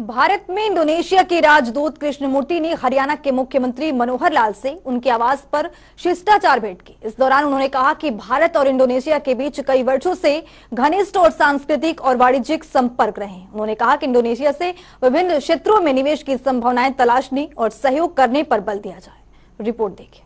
भारत में इंडोनेशिया के राजदूत कृष्णमूर्ति ने हरियाणा के मुख्यमंत्री मनोहर लाल से उनके आवास पर शिष्टाचार भेंट की। इस दौरान उन्होंने कहा कि भारत और इंडोनेशिया के बीच कई वर्षों से घनिष्ठ और सांस्कृतिक और वाणिज्यिक संपर्क रहे उन्होंने कहा कि इंडोनेशिया से विभिन्न क्षेत्रों में निवेश की संभावनाएँ तलाशने और सहयोग करने पर बल दिया जाए। रिपोर्ट देखिए।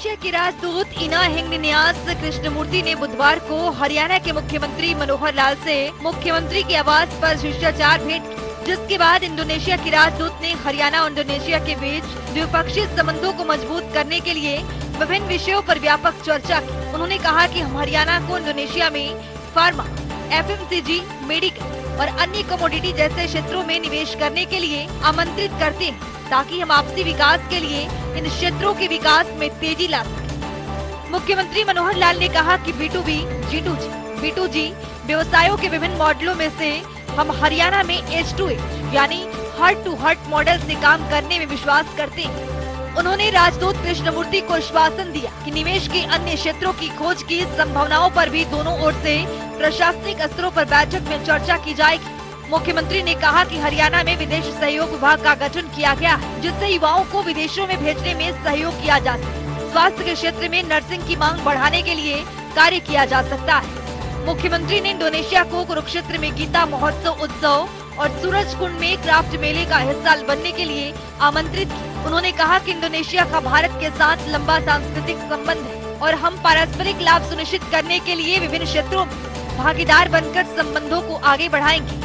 इंडोनेशिया के राजदूत इना हिंग न्यास कृष्णमूर्ति ने बुधवार को हरियाणा के मुख्यमंत्री मनोहर लाल से मुख्यमंत्री के आवास पर शिष्टाचार भेंट की जिसके बाद इंडोनेशिया के राजदूत ने हरियाणा और इंडोनेशिया के बीच द्विपक्षीय संबंधों को मज़बूत करने के लिए विभिन्न विषयों पर व्यापक चर्चा की। उन्होंने कहा कि हम हरियाणा को इंडोनेशिया में फार्मा एफएमसीजी, मेडिकल और अन्य कमोडिटी जैसे क्षेत्रों में निवेश करने के लिए आमंत्रित करते हैं, ताकि हम आपसी विकास के लिए इन क्षेत्रों के विकास में तेज़ी ला सके। मुख्यमंत्री मनोहर लाल ने कहा कि B to B G to G B to G व्यवसायों के विभिन्न मॉडलों में से हम हरियाणा में एच टू एच यानी हर्ट टू हर्ट मॉडल से काम करने में विश्वास करते हैं। उन्होंने राजदूत कृष्णमूर्ति को आश्वासन दिया कि निवेश के अन्य क्षेत्रों की खोज की संभावनाओं पर भी दोनों ओर से प्रशासनिक स्तरों पर बैठक में चर्चा की जाएगी। मुख्यमंत्री ने कहा कि हरियाणा में विदेश सहयोग विभाग का गठन किया गया है जिससे युवाओं को विदेशों में भेजने में सहयोग किया जा सके। स्वास्थ्य के क्षेत्र में नर्सिंग की मांग बढ़ाने के लिए कार्य किया जा सकता है। मुख्यमंत्री ने इंडोनेशिया को कुरुक्षेत्र में गीता महोत्सव, उत्सव और सूरज कुंड में क्राफ्ट मेले का हिस्सा बनने के लिए आमंत्रित किया। उन्होंने कहा कि इंडोनेशिया का भारत के साथ लंबा सांस्कृतिक संबंध है और हम पारस्परिक लाभ सुनिश्चित करने के लिए विभिन्न क्षेत्रों में भागीदार बनकर संबंधों को आगे बढ़ाएँगे।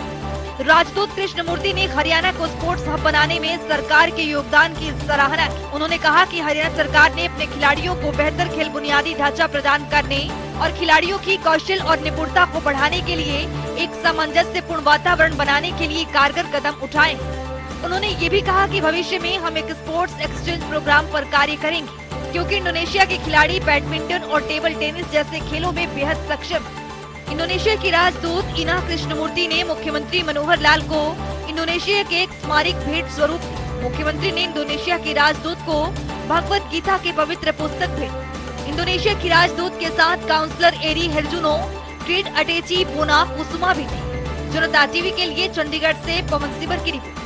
राजदूत कृष्णमूर्ति ने हरियाणा को स्पोर्ट्स हब बनाने में सरकार के योगदान की सराहना की। उन्होंने कहा कि हरियाणा सरकार ने अपने खिलाड़ियों को बेहतर खेल बुनियादी ढांचा प्रदान करने और खिलाड़ियों की कौशल और निपुणता को बढ़ाने के लिए एक सामंजस्यपूर्ण वातावरण बनाने के लिए कारगर कदम उठाए उन्होंने ये भी कहा कि भविष्य में हम एक स्पोर्ट्स एक्सचेंज प्रोग्राम पर कार्य करेंगे, क्योंकि इंडोनेशिया के खिलाड़ी बैडमिंटन और टेबल टेनिस जैसे खेलों में बेहद सक्षम। इंडोनेशिया की राजदूत इना कृष्णमूर्ति ने मुख्यमंत्री मनोहर लाल को इंडोनेशिया के एक स्मारक भेंट स्वरूप मुख्यमंत्री ने इंडोनेशिया के राजदूत को भगवत गीता के पवित्र पुस्तक भेंट इंडोनेशिया की राजदूत के साथ काउंसलर एरी हेरजुनो, ट्रेड अटेची बोना कुसुमा भी थी। जनता टीवी के लिए चंडीगढ़ से पवन सिबर की रिपोर्ट।